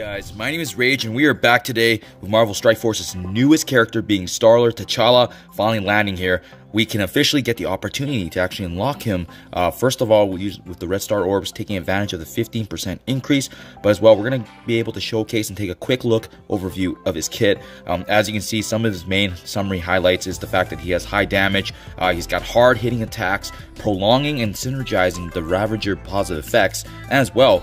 guys, my name is Rayge and we are back today with Marvel Strike Force's newest character being Star-Lord T'Challa finally landing here we can officially get the opportunity to actually unlock him. Uh, first of all, we'll use with the Red Star Orbs taking advantage of the 15% increase, but as well, we're going to be able to showcase and take a quick look overview of his kit. Um, as you can see, some of his main summary highlights is the fact that he has high damage, uh, he's got hard hitting attacks, prolonging and synergizing the Ravager positive effects, and as well,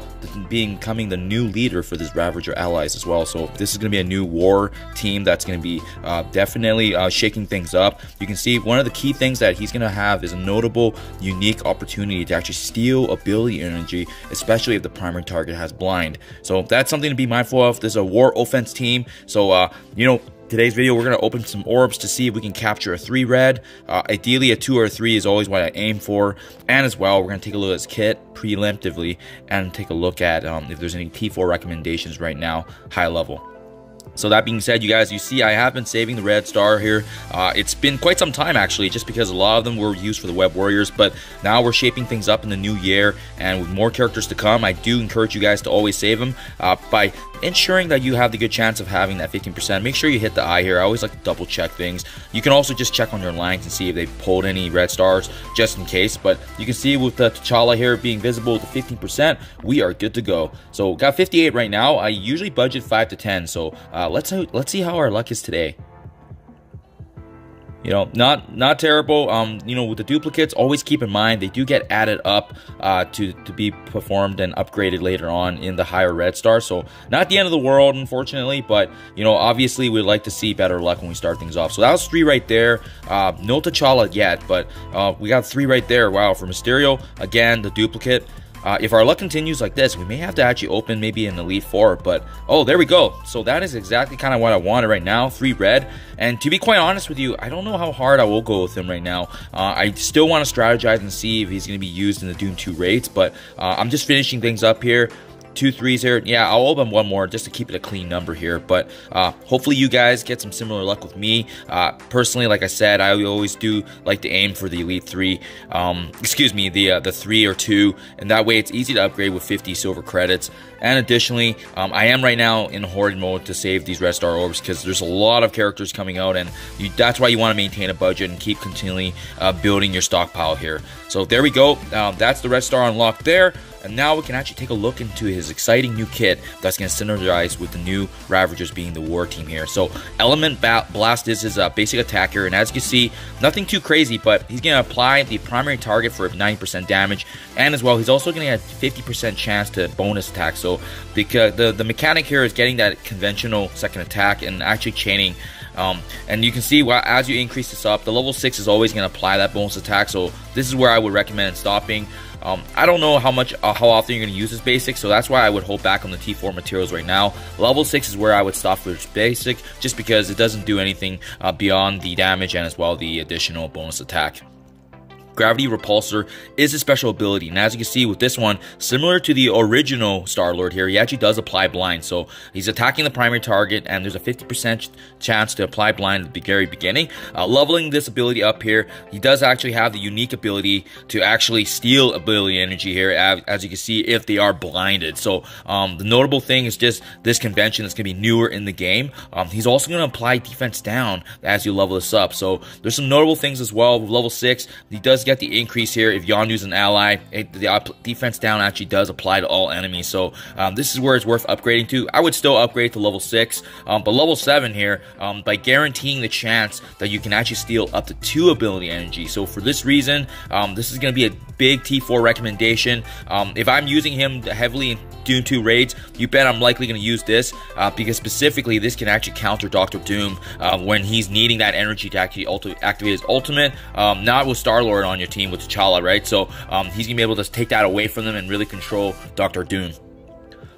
being becoming the new leader for this Ravager allies as well. So this is going to be a new war team that's going to be uh, definitely uh, shaking things up. You can see one of the key things that he's going to have is a notable, unique opportunity to actually steal ability energy, especially if the primary target has blind. So that's something to be mindful of. There's a war offense team. So, uh, you know, Today's video, we're going to open some orbs to see if we can capture a 3 red. Uh, ideally, a 2 or a 3 is always what I aim for. And as well, we're going to take a look at his kit preemptively and take a look at um, if there's any T4 recommendations right now, high level. So that being said, you guys, you see I have been saving the red star here. Uh, it's been quite some time actually, just because a lot of them were used for the web warriors, but now we're shaping things up in the new year, and with more characters to come, I do encourage you guys to always save them uh, by ensuring that you have the good chance of having that 15%. Make sure you hit the eye here. I always like to double check things. You can also just check on your lines and see if they pulled any red stars just in case. But you can see with the T'Challa here being visible to 15%, we are good to go. So got 58 right now. I usually budget 5 to 10. So uh, let's let's see how our luck is today you know not not terrible. Um you know with the duplicates always keep in mind they do get added up uh to to be performed and upgraded later on in the higher red star. So not the end of the world unfortunately but you know obviously we'd like to see better luck when we start things off. So that was three right there. Uh no T'Challa yet but uh we got three right there. Wow for Mysterio. Again the duplicate uh, if our luck continues like this, we may have to actually open maybe an Elite Four, but oh, there we go. So that is exactly kind of what I wanted right now, three red. And to be quite honest with you, I don't know how hard I will go with him right now. Uh, I still want to strategize and see if he's going to be used in the Doom 2 raids, but uh, I'm just finishing things up here two threes here. Yeah, I'll open one more just to keep it a clean number here. But uh, hopefully you guys get some similar luck with me. Uh, personally, like I said, I always do like to aim for the Elite 3. Um, excuse me, the, uh, the 3 or 2. And that way it's easy to upgrade with 50 silver credits. And additionally, um, I am right now in hoard mode to save these Red Star Orbs because there's a lot of characters coming out. And you, that's why you want to maintain a budget and keep continually uh, building your stockpile here. So there we go. Um, that's the Red Star unlocked there. And now we can actually take a look into his exciting new kit that's going to synergize with the new Ravagers being the war team here. So Element Blast is his uh, basic attacker, and as you can see, nothing too crazy, but he's going to apply the primary target for 90% damage, and as well, he's also going to get 50% chance to bonus attack. So because the, the mechanic here is getting that conventional second attack and actually chaining um, and you can see well, as you increase this up, the level 6 is always going to apply that bonus attack. So this is where I would recommend stopping. Um, I don't know how much, uh, how often you're going to use this basic, so that's why I would hold back on the T4 materials right now. Level 6 is where I would stop for basic, just because it doesn't do anything uh, beyond the damage and as well the additional bonus attack. Gravity Repulsor is a special ability, and as you can see with this one, similar to the original Star-Lord here, he actually does apply blind, so he's attacking the primary target, and there's a 50% chance to apply blind at the very beginning. Uh, leveling this ability up here, he does actually have the unique ability to actually steal ability energy here, as, you can see, if they are blinded. So um, the notable thing is just this convention that's going to be newer in the game. Um, he's also going to apply defense down as you level this up, so there's some notable things as well. Level 6, he does get the increase here. If Yondu's an ally, it, the defense down actually does apply to all enemies. So um, this is where it's worth upgrading to. I would still upgrade to level 6, um, but level 7 here, um, by guaranteeing the chance that you can actually steal up to 2 ability energy. So for this reason, um, this is going to be a big T4 recommendation. Um, if I'm using him heavily in Doom 2 raids, you bet I'm likely going to use this uh, because specifically this can actually counter Doctor Doom uh, when he's needing that energy to actually activate his ultimate. Um, not with Star Lord on your team with T'Challa, right? So um, he's to be able to take that away from them and really control Doctor Doom.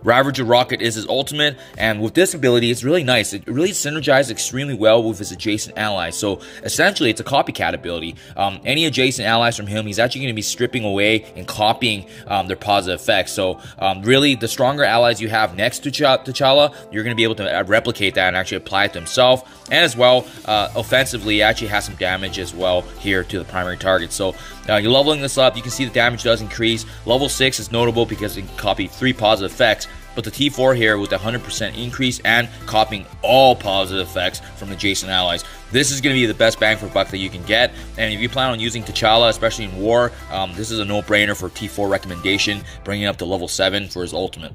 Ravager Rocket is his ultimate, and with this ability, it's really nice. It really synergizes extremely well with his adjacent allies. So essentially, it's a copycat ability. Um, any adjacent allies from him, he's actually going to be stripping away and copying um, their positive effects. So um, really, the stronger allies you have next to T'Challa, you're going to be able to uh, replicate that and actually apply it to himself. And as well, uh, offensively, actually has some damage as well here to the primary target. So uh, you're leveling this up. You can see the damage does increase. Level 6 is notable because it can copy three positive effects but the T4 here with 100% increase and copying all positive effects from the adjacent allies. This is going to be the best bang for buck that you can get. And if you plan on using T'Challa, especially in war, um, this is a no-brainer for T4 recommendation, bringing up to level 7 for his ultimate.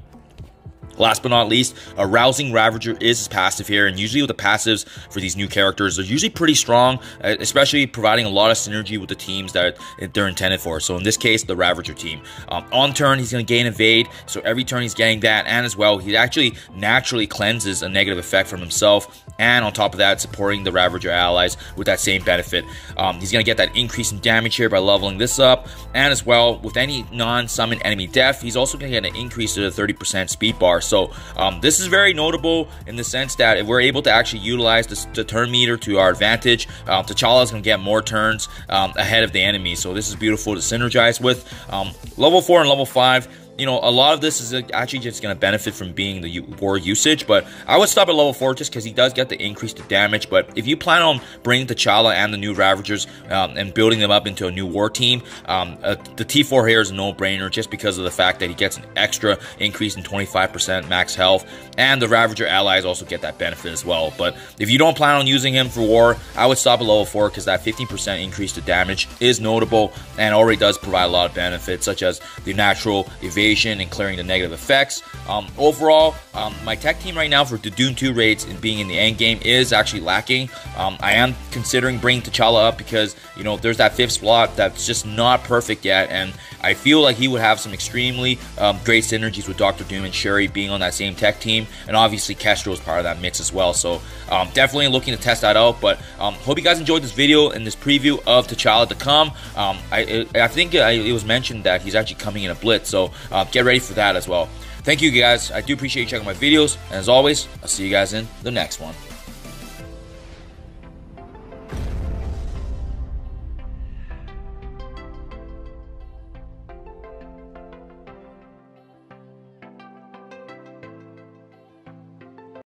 Last but not least, a Rousing Ravager is his passive here, and usually with the passives for these new characters, they're usually pretty strong, uh, especially providing a lot of synergy with the teams that they're intended for. So in this case, the Ravager team. Um, on turn, he's going to gain Evade, so every turn he's getting that, and as well, he actually naturally cleanses a negative effect from himself, and on top of that, supporting the Ravager allies with that same benefit. Um, he's going to get that increase in damage here by leveling this up, and as well, with any non-summon enemy death, he's also going to get an increase to the 30% speed bar. So um, this is very notable in the sense that if we're able to actually utilize this, the turn meter to our advantage, uh, T'Challa is going to get more turns um, ahead of the enemy. So this is beautiful to synergize with. Um, level 4 and level 5 you know, a lot of this is actually just going to benefit from being the war usage, but I would stop at level 4 just because he does get the increased damage, but if you plan on bringing T'Challa and the new Ravagers um, and building them up into a new war team, um, uh, the T4 here is a no-brainer just because of the fact that he gets an extra increase in 25% max health, and the Ravager allies also get that benefit as well, but if you don't plan on using him for war, I would stop at level 4 because that 15% increase to damage is notable and already does provide a lot of benefits, such as the natural evasion and clearing the negative effects. Um, overall, um, my tech team right now for the Doom 2 raids and being in the end game is actually lacking. Um, I am considering bringing T'Challa up because, you know, there's that fifth slot that's just not perfect yet, and I feel like he would have some extremely um, great synergies with Doctor Doom and Shuri being on that same tech team, and obviously Kestrel is part of that mix as well. So um, definitely looking to test that out. But um, hope you guys enjoyed this video and this preview of T'Challa to come. Um, I, I think it was mentioned that he's actually coming in a blitz, so uh, get ready for that as well. Thank you guys. I do appreciate you checking my videos. And as always, I'll see you guys in the next one.